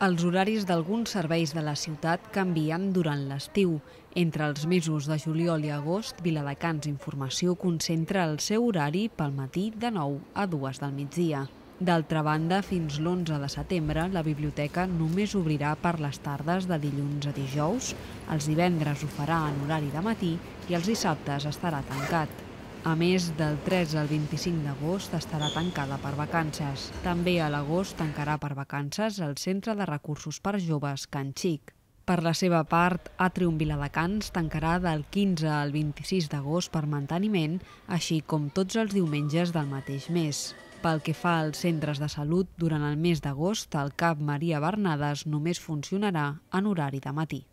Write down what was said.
Els horaris d'alguns serveis de la ciutat canvien durant l'estiu. Entre els mesos de juliol i agost, Viladecans Informació concentra el seu horari pel matí de 9 a 2 del migdia. D'altra banda, fins l'11 de setembre, la biblioteca només obrirà per les tardes de dilluns a dijous, els divendres ho farà en horari de matí i els dissabtes estarà tancat. A més, del 3 al 25 d'agost estarà tancada per vacances. També a l'agost tancarà per vacances el Centre de Recursos per Joves Can Xic. Per la seva part, Atrium Viladecans tancarà del 15 al 26 d'agost per manteniment, així com tots els diumenges del mateix mes. Pel que fa als centres de salut, durant el mes d'agost, el CAP Maria Bernades només funcionarà en horari de matí.